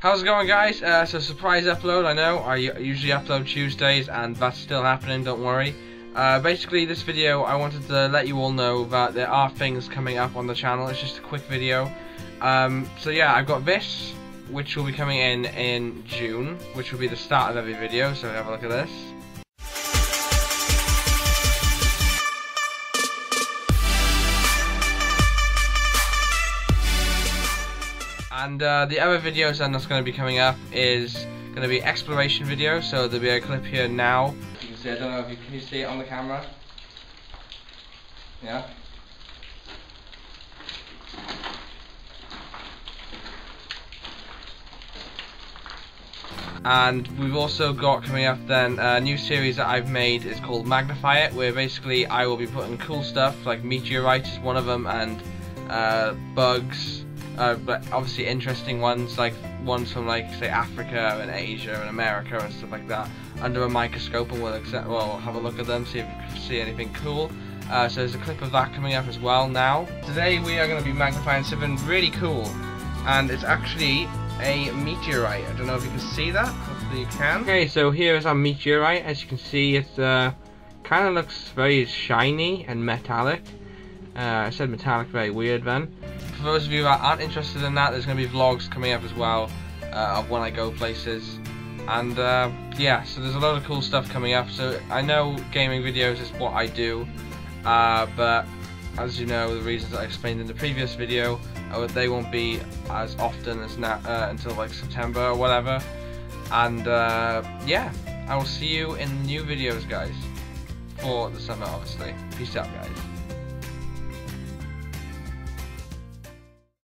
How's it going guys? Uh, it's a surprise upload, I know. I usually upload Tuesdays and that's still happening, don't worry. Uh, basically this video I wanted to let you all know that there are things coming up on the channel, it's just a quick video. Um, so yeah, I've got this, which will be coming in in June, which will be the start of every video, so have a look at this. And uh, the other videos then that's going to be coming up is going to be exploration videos. So there'll be a clip here now. You can see, I don't know if you can you see it on the camera. Yeah. And we've also got coming up then a new series that I've made is called Magnify It, where basically I will be putting cool stuff like meteorites is one of them and uh, bugs uh, but obviously interesting ones like ones from like say Africa and Asia and America and stuff like that under a microscope and we'll accept, well have a look at them see if we can see anything cool. Uh, so there's a clip of that coming up as well now. Today we are going to be magnifying something really cool and it's actually a meteorite. I don't know if you can see that hopefully you can. Okay so here is our meteorite. As you can see it uh, kind of looks very shiny and metallic. Uh, I said metallic very weird then for those of you that aren't interested in that, there's going to be vlogs coming up as well uh, of when I go places. And uh, yeah, so there's a lot of cool stuff coming up. So I know gaming videos is what I do, uh, but as you know, the reasons I explained in the previous video, they won't be as often as now uh, until like September or whatever. And uh, yeah, I will see you in new videos, guys, for the summer, obviously. Peace out, guys.